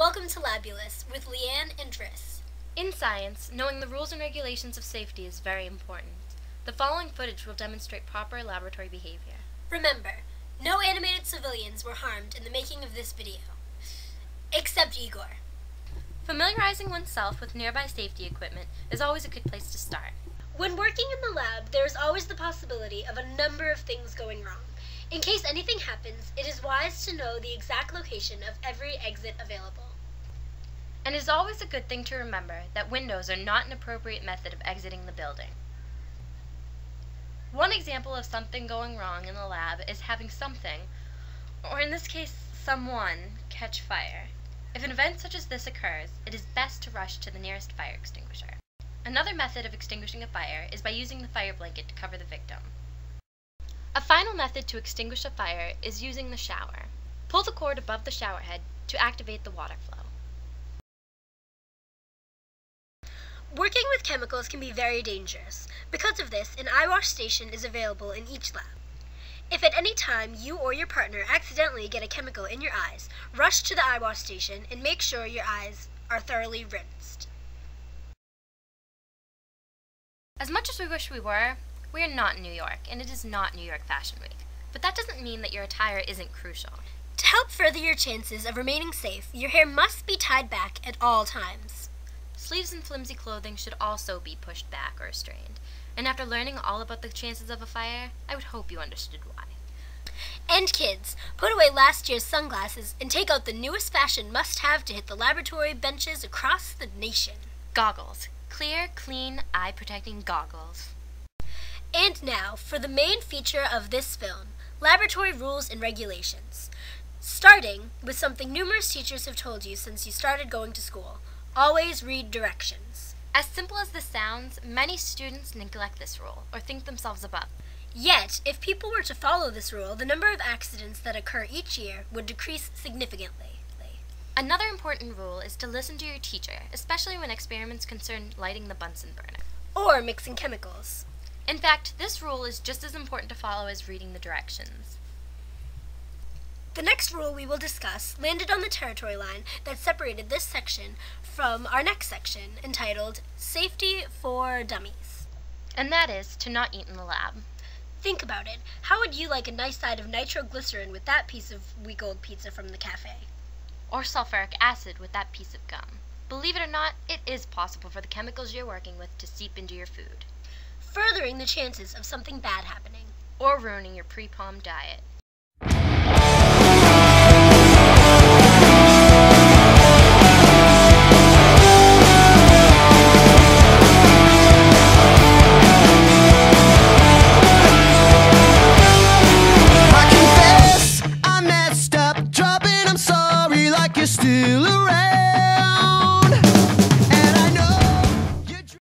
welcome to Labulus with Leanne and Tris. In science, knowing the rules and regulations of safety is very important. The following footage will demonstrate proper laboratory behavior. Remember, no animated civilians were harmed in the making of this video. Except Igor. Familiarizing oneself with nearby safety equipment is always a good place to start. When working in the lab, there is always the possibility of a number of things going wrong. In case anything happens, it is wise to know the exact location of every exit available. And it is always a good thing to remember that windows are not an appropriate method of exiting the building. One example of something going wrong in the lab is having something, or in this case, someone, catch fire. If an event such as this occurs, it is best to rush to the nearest fire extinguisher. Another method of extinguishing a fire is by using the fire blanket to cover the victim. A final method to extinguish a fire is using the shower. Pull the cord above the shower head to activate the water flow. Working with chemicals can be very dangerous. Because of this, an eye wash station is available in each lab. If at any time you or your partner accidentally get a chemical in your eyes, rush to the eye wash station and make sure your eyes are thoroughly rinsed. As much as we wish we were, we are not in New York, and it is not New York Fashion Week. But that doesn't mean that your attire isn't crucial. To help further your chances of remaining safe, your hair must be tied back at all times. Sleeves and flimsy clothing should also be pushed back or strained. And after learning all about the chances of a fire, I would hope you understood why. And kids, put away last year's sunglasses and take out the newest fashion must have to hit the laboratory benches across the nation. Goggles. Clear, clean, eye protecting goggles. And now for the main feature of this film laboratory rules and regulations. Starting with something numerous teachers have told you since you started going to school always read directions. As simple as this sounds, many students neglect this rule or think themselves above. Yet, if people were to follow this rule, the number of accidents that occur each year would decrease significantly. Another important rule is to listen to your teacher, especially when experiments concern lighting the Bunsen burner. Or mixing chemicals. In fact, this rule is just as important to follow as reading the directions. The next rule we will discuss landed on the territory line that separated this section from our next section, entitled Safety for Dummies. And that is to not eat in the lab. Think about it. How would you like a nice side of nitroglycerin with that piece of week old pizza from the cafe? Or sulfuric acid with that piece of gum. Believe it or not, it is possible for the chemicals you're working with to seep into your food. Furthering the chances of something bad happening. Or ruining your pre-pom diet. I confess I messed up, dropping I'm sorry like you're still around.